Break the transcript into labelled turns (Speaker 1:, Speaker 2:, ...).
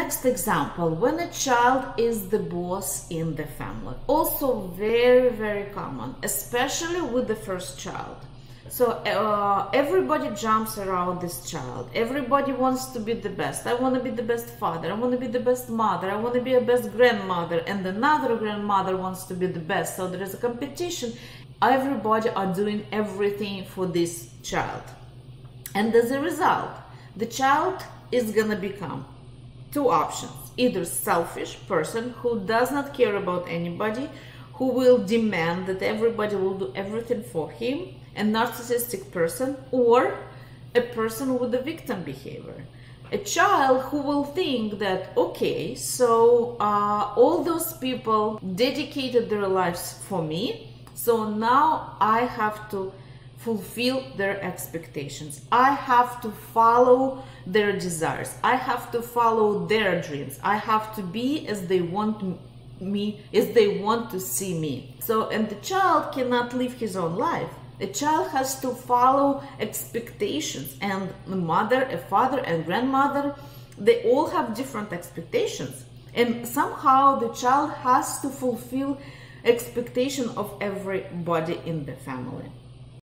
Speaker 1: next example when a child is the boss in the family also very very common especially with the first child. So uh, everybody jumps around this child. Everybody wants to be the best. I want to be the best father. I want to be the best mother. I want to be a best grandmother. And another grandmother wants to be the best. So there is a competition. Everybody are doing everything for this child. And as a result the child is gonna become two options. Either selfish person who does not care about anybody who will demand that everybody will do everything for him a narcissistic person or a person with a victim behavior. A child who will think that okay so uh, all those people dedicated their lives for me so now i have to fulfill their expectations. I have to follow their desires. I have to follow their dreams. I have to be as they want me, as they want to see me. So, and the child cannot live his own life. A child has to follow expectations, and mother, a father, and grandmother, they all have different expectations. And somehow the child has to fulfill expectation of everybody in the family.